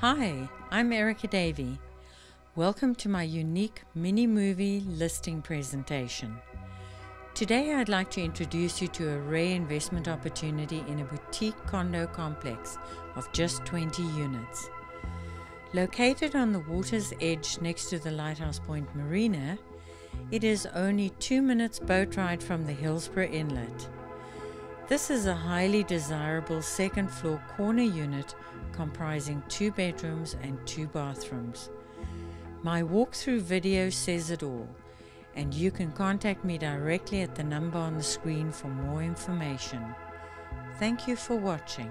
Hi, I'm Erica Davey. Welcome to my unique mini movie listing presentation. Today I'd like to introduce you to a rare investment opportunity in a boutique condo complex of just 20 units. Located on the water's edge next to the Lighthouse Point Marina, it is only two minutes boat ride from the Hillsborough Inlet. This is a highly desirable second floor corner unit comprising two bedrooms and two bathrooms. My walkthrough video says it all, and you can contact me directly at the number on the screen for more information. Thank you for watching.